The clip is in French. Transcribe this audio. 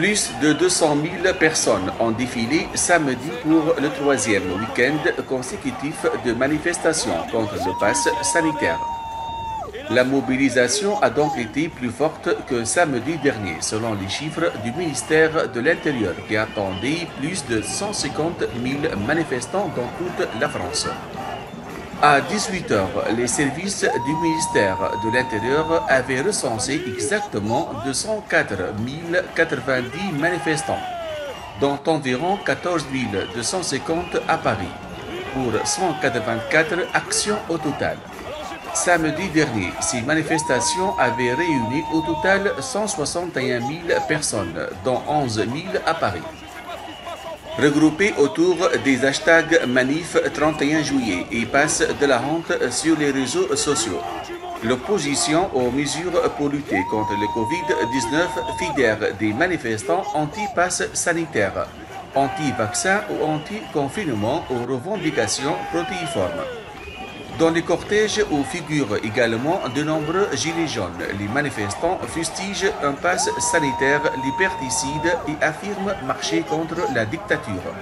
Plus de 200 000 personnes ont défilé samedi pour le troisième week-end consécutif de manifestations contre le pass sanitaire. La mobilisation a donc été plus forte que samedi dernier, selon les chiffres du ministère de l'Intérieur, qui attendait plus de 150 000 manifestants dans toute la France. À 18h, les services du ministère de l'Intérieur avaient recensé exactement 204 090 manifestants, dont environ 14 250 à Paris, pour 184 actions au total. Samedi dernier, ces manifestations avaient réuni au total 161 000 personnes, dont 11 000 à Paris. Regroupés autour des hashtags Manif 31 juillet et passe de la honte sur les réseaux sociaux. L'opposition aux mesures pour lutter contre le Covid-19 fédère des manifestants anti-pass sanitaire, anti-vaccin ou anti-confinement aux revendications protéiformes. Dans les cortèges où figurent également de nombreux gilets jaunes, les manifestants fustigent un pass sanitaire liberticide et affirment marcher contre la dictature.